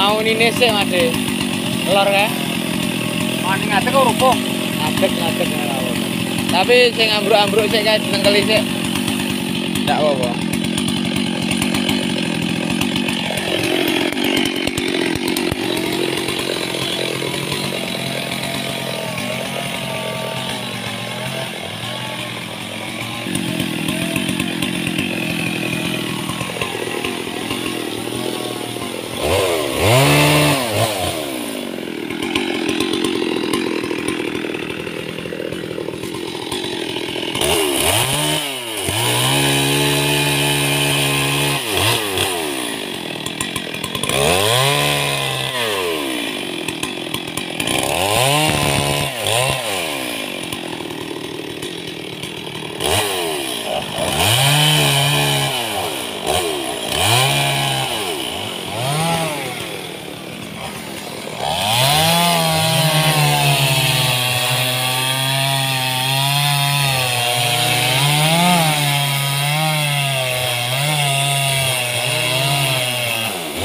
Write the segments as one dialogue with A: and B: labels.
A: mau ini sih mas telur kan
B: Oh, ini ngadek kok
A: ngadeg ngadeg nggak apa tapi sing ambruk-ambruk sih kayak nengkeli sih nggak apa-apa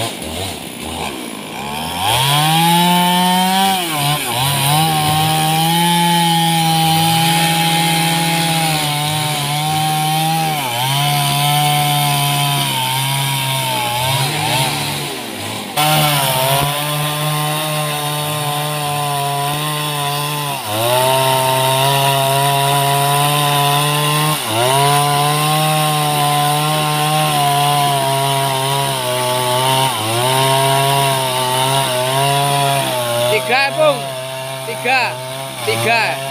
A: Oh, tiga. Tiga